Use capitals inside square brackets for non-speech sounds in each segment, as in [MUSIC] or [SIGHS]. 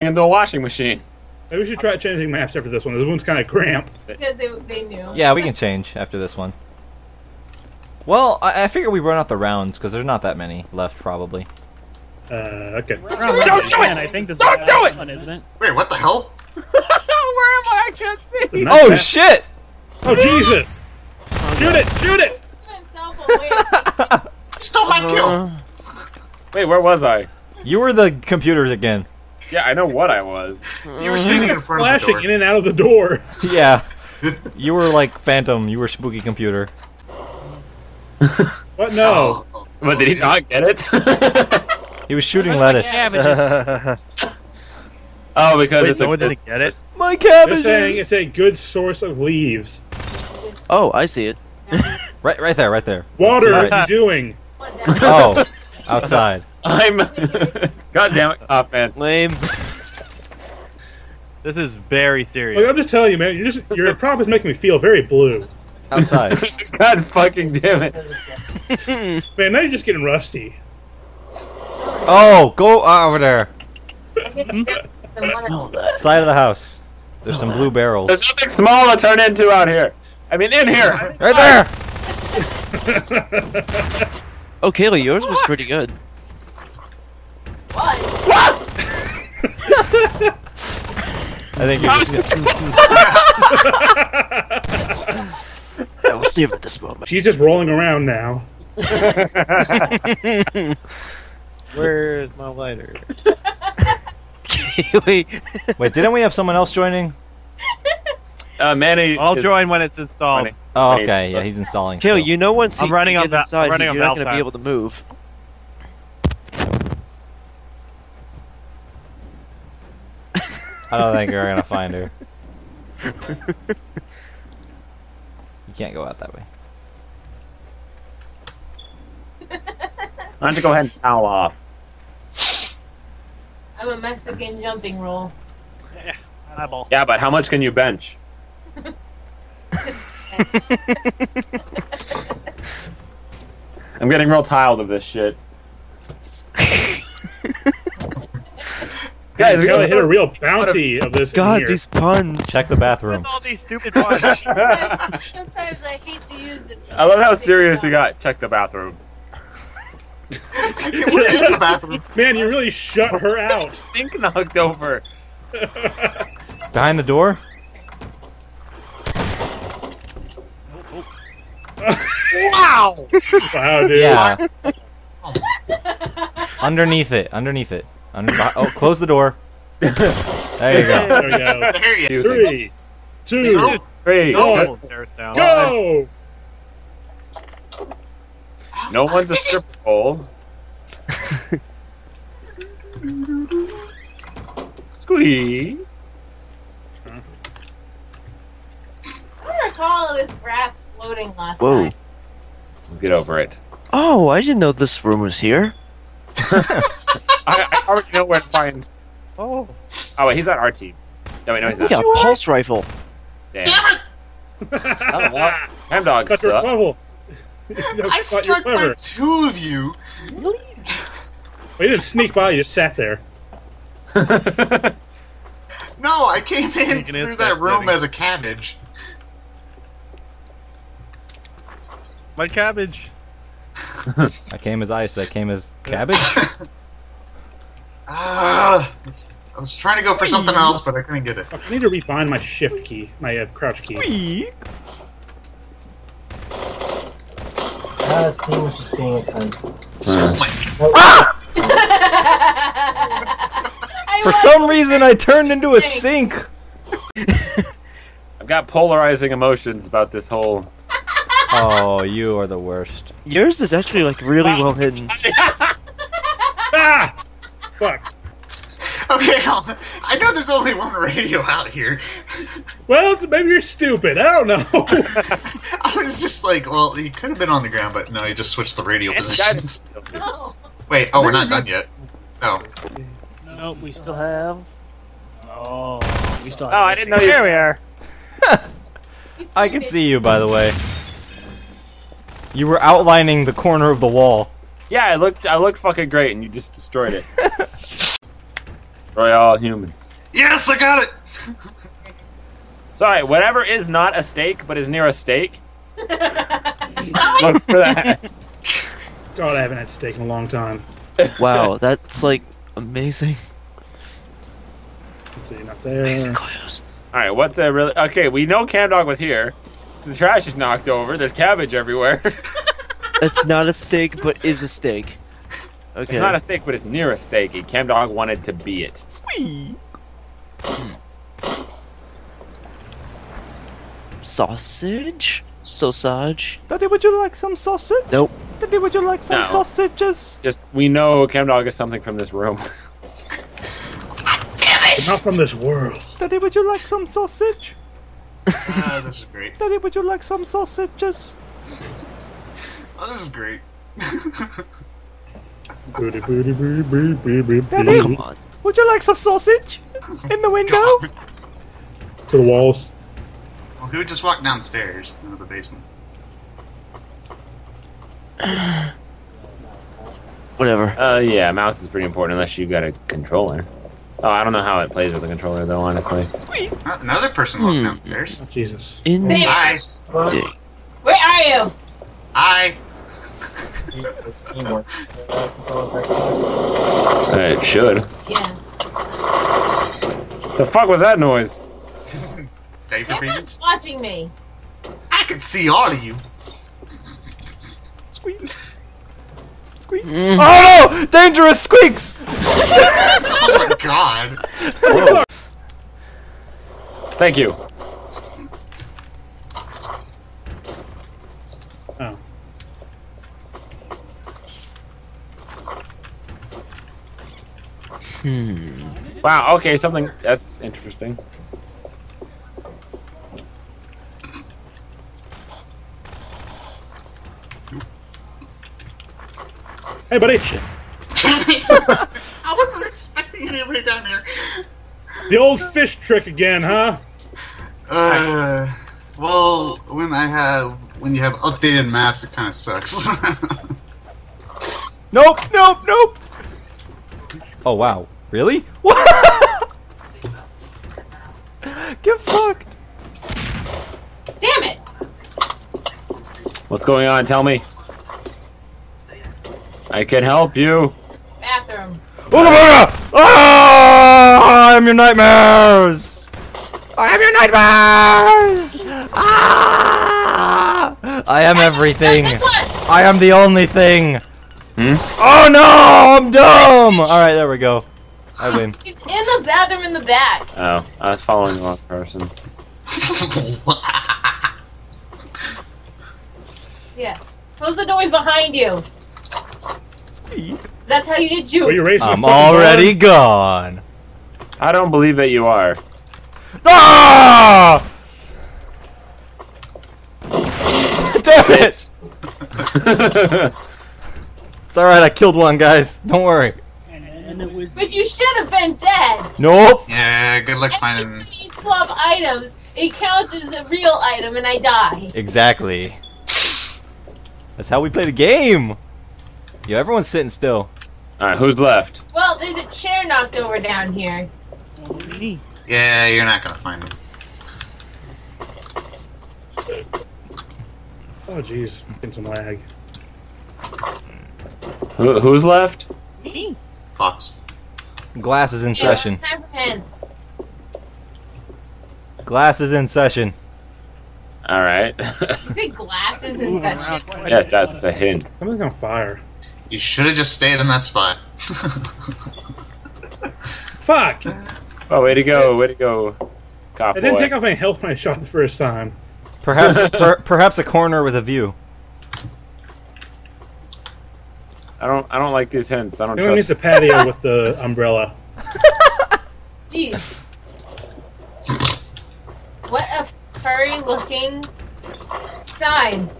into a washing machine. Maybe we should try changing maps after this one. This one's kind of cramped. Because they, they knew. Yeah, we can change after this one. Well, I, I figure we run out the rounds because there's not that many left, probably. Uh, okay. Don't do it! I think this Don't is do it! One, isn't it? Wait, what the hell? [LAUGHS] Where am I? I can't see. Oh map. shit! Oh Jesus! Shoot it! Shoot it! Himself. Stole my kill. Wait, where was I? You were the computers again. Yeah, I know what I was. You were standing in [LAUGHS] front of the Flashing door. in and out of the door. [LAUGHS] Yeah. You were like Phantom. You were spooky computer. [LAUGHS] What? No. Oh, But did he not get it? He was shooting Where's my lettuce. cabbages? oh, because Wait, it's no a one good didn't get it? source. My They're cabbage. saying it's a good source of leaves. Oh, I see it. Right, right there, right there. Water, what are you doing? Oh, outside. I'm. [LAUGHS] God damn it, oh, man. Lame. This is very serious. Look, I'm just telling you, man. You just your prop is making me feel very blue. Outside. [LAUGHS] God fucking damn it. [LAUGHS] Man, now you're just getting rusty. Oh, go over there. The Side of the house. There's some blue barrels. There's nothing small to turn into out here. I mean, in here. Right there. Oh, Kaylee, yours was pretty good. What? I think you're just. I will savor this moment. She's just rolling around now. [LAUGHS] Where's my lighter? [LAUGHS] Wait, didn't we have someone else joining? Uh, Manny. I'll is- join when it's installed. Funny. Oh, okay. Yeah, he's installing. Kill. still. you know once he I'm running on gets va- I'm inside, running on you're not going to be able to move. I don't think we're gonna find her. You can't go out that way. Why don't you go ahead and towel off? I'm a Mexican jumping roll. Eyeball. Yeah, but how much can you bench? [LAUGHS] I'm getting real tired of this shit. Guys, we gotta hit a real bounty of this. in God, here. these puns. Check the bathroom. All these stupid ones. [LAUGHS] Sometimes I hate to use this. I love how serious you got. Check the bathrooms. [LAUGHS] Where is the [LAUGHS] bathroom? Man, you really shut her out. Sink knocked over. Behind the door. Wow! Wow, dude. Yeah. underneath it. Underneath it. Under- oh, close the door. There you go. [LAUGHS] There we go. There you Three, two, go. Three. Go. Go! No one's a [LAUGHS] stripper pole. Squeeze. I recall it was grass floating last Whoa. night. Get over it. Oh, I didn't know this room was here. [LAUGHS] I, I already know where to find. Oh. Oh wait, he's on our team. No wait, no he's We not. got a pulse rifle. Damn. Damn it! Well, Ham dogs Cut your suck. level. [LAUGHS] I struck by two of you. We didn't sneak by, you just sat there. [LAUGHS] No, I came in Sneaking in through that room city. as a cabbage. My cabbage. [LAUGHS] I came as ice. I came as cabbage. Ah, I was trying to go for something else, but I couldn't get it. Fuck, I need to rebind my shift key, my uh, crouch key. Ah, Steam was just being a cunt. Oh my [LAUGHS] I For some reason, I turned into a sink. I've got polarizing emotions about this whole. [LAUGHS] Oh, you are the worst. Yours is actually like really well hidden. [LAUGHS] Ah! Fuck. Okay, I'll- I know there's only one radio out here. Well, maybe you're stupid. I don't know. [LAUGHS] I was just like, well, he could have been on the ground, but no, he just switched the radio positions. No. Wait, oh, we're not done yet. No. Nope, we still have. Oh, we still have. Oh, I didn't know you- There we are. [LAUGHS] I can see you, by the way. You were outlining the corner of the wall. Yeah, I looked. I looked fucking great, and you just destroyed it. [LAUGHS] Destroy all humans. Yes, I got it. Sorry, whatever is not a steak but is near a steak. [LAUGHS] Look for that. God, I haven't had steak in a long time. Wow, that's like amazing. Let's see, not there. Amazing clues. All right, what's a really okay? We know Cam Dog was here. The trash is knocked over. There's cabbage everywhere. [LAUGHS] It's not a steak, but is a steak. Okay. It's not a steak, but it's near a steak. And Cam Dog wanted to be it. Sweet. Sausage? Sausage? Daddy, would you like some sausage? Nope. Daddy, would you like some No. sausages? Just we know Cam Dog is something from this room. Not from this world. Daddy, would you like some sausage? [LAUGHS] Ah, this is great. Daddy, would you like some sausages? Oh, this is great. Booty, booty, booty, booty, booty, booty, Oh, come on. Would you like some sausage? In the window? God. To the walls. Well, who would just walked downstairs into the basement? [SIGHS] Whatever. Uh, yeah, mouse is pretty important unless you've got a controller. Oh, I don't know how it plays with a controller though, honestly. Uh, another person walked Hmm. downstairs. Oh, Jesus. Interesting. Where are you? I. It's teamwork. It should. Yeah. The fuck was that noise? [LAUGHS] Diaper Everyone's watching me. I can see all of you. Squeak. Squeak. Mm. Oh no! Dangerous squeaks! [LAUGHS] Oh my god. Thank you. Wow. Okay, something that's interesting. Hey, buddy. [LAUGHS] I wasn't expecting anybody down there. The old fish trick again, huh? Uh, well, when I have when you have updated maps, it kind of sucks. [LAUGHS] Nope, nope, nope! Oh wow. Really? [LAUGHS] What? Get fucked! Damn it! What's going on? Tell me. I can help you. Bathroom. Ooga booga! Ah! I'm your nightmares! I am your nightmares! Ah! I am everything. No, this one! I am the only thing. Hmm? Oh no! I'm dumb! Alright, there we go. I win. [LAUGHS] He's in the bathroom in the back. Oh, I was following the wrong person. [LAUGHS] Yeah. Close the doors behind you. That's how you get Were you juked. racing? a I'm already bar? gone. I don't believe that you are. Ah! [LAUGHS] Damn it! It's alright, I killed one, guys. Don't worry. And it was But you should have been dead. Nope. yeah, good luck Every finding. time you swap items, it counts as a real item and I die. Exactly. That's how we play the game. Yo, everyone's sitting still. All right, who's left? Well, there's a chair knocked over down here. me. Yeah, you're not gonna find him. Oh, jeez. Getting some lag. Who, who's left? Me. Fox. Glass is in Yeah, session. Time for hints. Glass is in session. All right. You say glasses in Move that around shit. quite a yes, that's the hint. Something's on fire. You should have just stayed in that spot. [LAUGHS] Fuck! Oh, way to go! Way to go, cop I didn't boy. take off any health [LAUGHS] when I shot the first time. Perhaps, [LAUGHS] per, perhaps a corner with a view. I don't. I don't like these hints. I don't Anyone needs trust. the patio with the [LAUGHS] umbrella. Jeez. What a furry looking sign.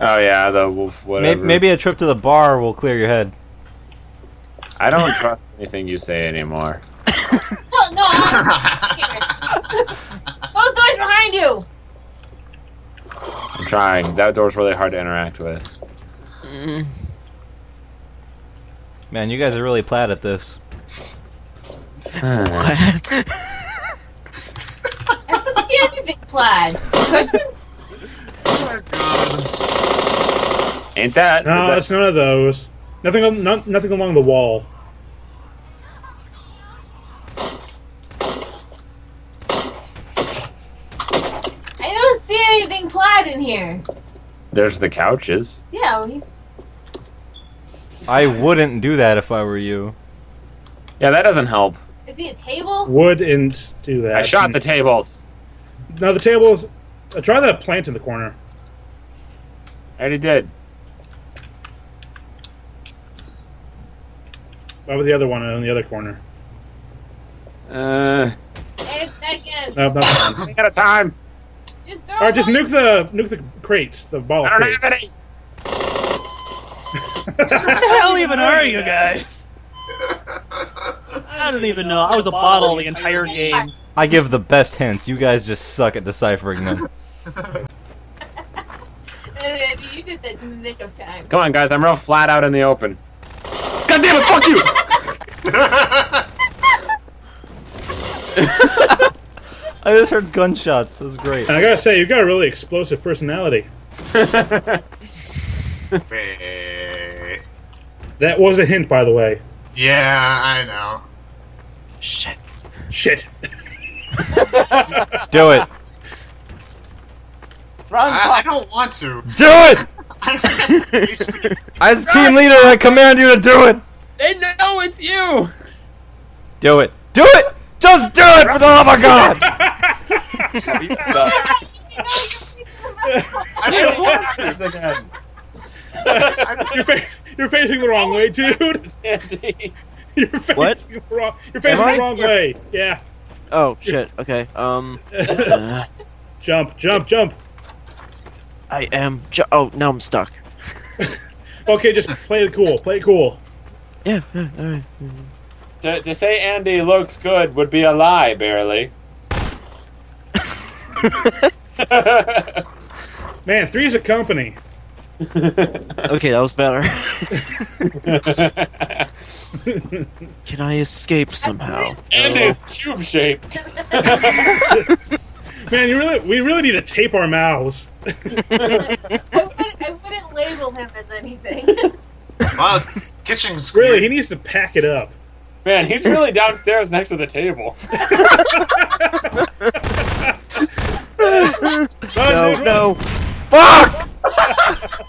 Oh yeah, the wolf. Maybe, Whatever. maybe a trip to the bar will clear your head. I don't [LAUGHS] trust anything you say anymore. Well, no, I'm Close [LAUGHS] doors behind you. I'm trying. That door's really hard to interact with. Mm. Man, you guys are really plaid at this. [LAUGHS] I don't see anything plaid. Cushions? Ain't that? No, that- it's none of those. Nothing. Not, nothing along the wall. I don't see anything plaid in here. There's the couches. Yeah, well, he's. I wouldn't do that if I were you. Yeah, that doesn't help. Is he a table? Wouldn't do that. I shot the tables. No, the tables. Uh, try that plant in the corner. I already did. How about the other one in the other corner? Uh, Eight seconds. No, not running out of time. Just throw All right, just nuke the nuke the crates, the ball I don't crates. have any. What the hell even are you guys? I don't even know. I was a bottle the entire game. I give the best hints. You guys just suck at deciphering them. You did that in the nick of time. Come on, guys. I'm real flat out in the open. God damn it! Fuck you! [LAUGHS] I just heard gunshots. That's great. And I gotta say, you've got a really explosive personality. [LAUGHS] Wait. That was a hint, by the way. Yeah, I know. Shit. Shit. Do it. I, I don't want to. Do it! [LAUGHS] I As team leader, I command you to do it. They know it's you. Do it. Do it! Just do it for the love of God! Sweet stuff. I don't want to. [LAUGHS] Again. you're, fa- you're facing the wrong way, dude. [LAUGHS] [LAUGHS] You're facing What? the wrong. You're facing the wrong way. Yeah. Oh shit. Okay. Um. uh, [LAUGHS] Jump, jump, jump. I am. Ju- oh, now I'm stuck. Okay, just play it cool. Play it cool. Yeah. yeah, all right. To, to say Andy looks good would be a lie, barely. Man, three's a company. Okay, that was better. [LAUGHS] [LAUGHS] Can I escape somehow? And it's cube shaped. [LAUGHS] Man, you really, we really need to tape our mouths. I wouldn't, I wouldn't label him as anything. Well, kitchen's Really, he needs to pack it up. Man, he's really downstairs next to the table. Oh, No, no. Fuck!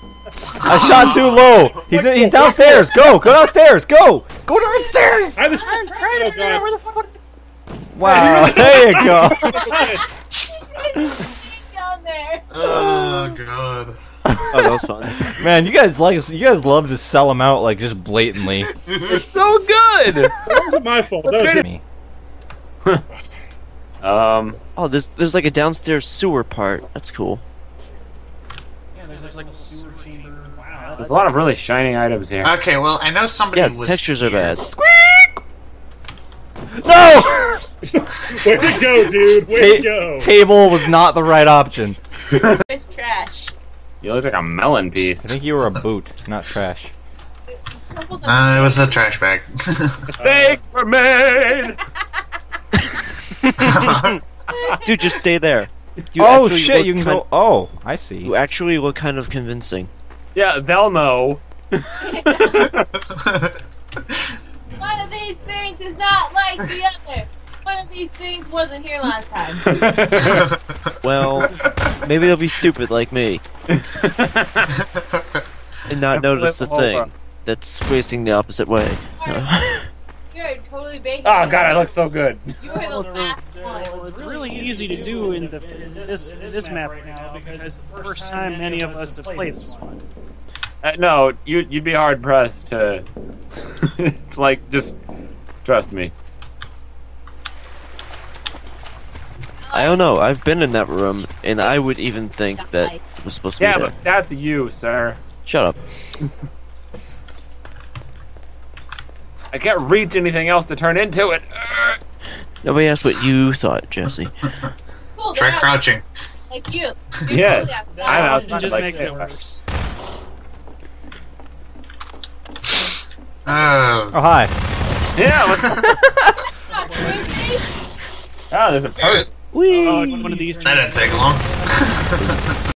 I shot too low. He's, he's downstairs. Go, go downstairs. Go, go downstairs. I was I'm trying to figure out where the fuck. Wow, [LAUGHS] there you go. [LAUGHS] down there. Oh god. Oh, that was fun. Man, you guys like you guys love to sell them out like just blatantly. [LAUGHS] It's so good. That wasn't my fault. That was Me. Um, Oh, there's there's like a downstairs sewer part. That's cool. Yeah, there's like a sewer chamber. Wow. there's a lot of really shining items here. Okay, well, I know somebody Yeah, was textures are bad. bad. No. [LAUGHS] [LAUGHS] Way to go, dude. Way to go. Table was not the right option. [LAUGHS] It's trash. You look like a melon piece. I think you were a boot, not trash. It's. Uh, it was a trash bag. Mistakes were made. Dude, just stay there. You oh shit, you can kind- go. Oh, I see. You actually look kind of convincing. Yeah, they'll. [LAUGHS] One of these things is not like the other. One of these things wasn't here last time. [LAUGHS] Well, maybe they'll be stupid like me and not notice the thing over. that's facing the opposite way. [LAUGHS] You're totally baking. Oh ah, god, I look so good. You were the last Well, it's really easy to do in, the, this this map right now because it's the first time many of us have played this one. Uh, no, you'd you'd be hard pressed to. [LAUGHS] it's like just trust me. I don't know. I've been in that room, and I would even think that it was supposed to be Yeah, there. but that's you, sir. Shut up. [LAUGHS] I can't reach anything else to turn into it. Urgh. Nobody asked what you thought, Jesse. Cool, Try out- crouching. Like you. [LAUGHS] You're Yes, totally. I'm It just like makes this. it worse. Oh, Oh hi. Yeah, let's, [LAUGHS] Oh, ah, there's a person. Oh, one of these. That didn't take long. [LAUGHS]